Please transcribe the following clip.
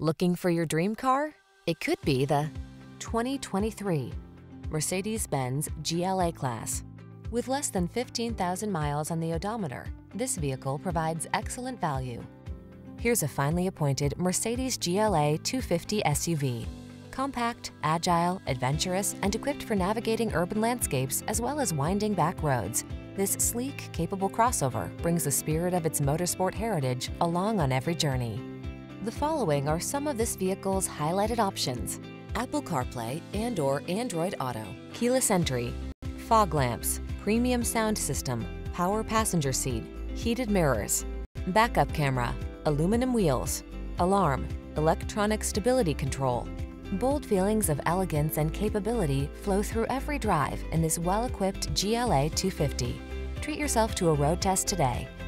Looking for your dream car? It could be the 2023 Mercedes-Benz GLA Class. With less than 15,000 miles on the odometer, this vehicle provides excellent value. Here's a finely appointed Mercedes GLA 250 SUV. Compact, agile, adventurous, and equipped for navigating urban landscapes as well as winding back roads. This sleek, capable crossover brings the spirit of its motorsport heritage along on every journey. The following are some of this vehicle's highlighted options. Apple CarPlay and or Android Auto, keyless entry, fog lamps, premium sound system, power passenger seat, heated mirrors, backup camera, aluminum wheels, alarm, electronic stability control. Bold feelings of elegance and capability flow through every drive in this well-equipped GLA 250. Treat yourself to a road test today.